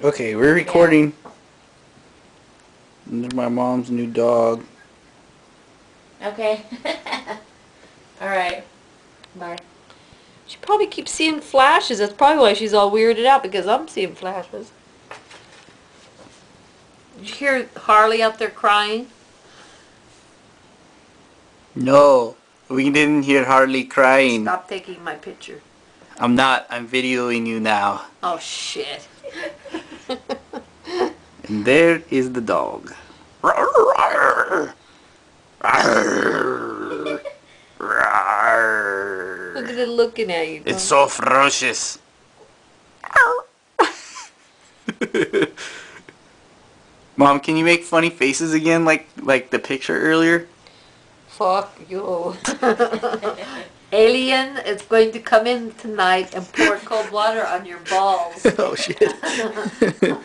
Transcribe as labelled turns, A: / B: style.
A: Okay, we're recording. And there's my mom's new dog.
B: Okay. All right. Bye.
C: She probably keeps seeing flashes. That's probably why she's all weirded out because I'm seeing flashes. Did you hear Harley out there crying?
A: No, we didn't hear Harley crying.
C: Stop taking my picture.
A: I'm not. I'm videoing you now.
C: Oh shit.
A: And there is the dog.
C: Look at it looking at you.
A: It's so ferocious. Mom, can you make funny faces again like like the picture earlier?
C: Fuck you. Alien is going to come in tonight and pour cold water on your balls.
A: oh shit.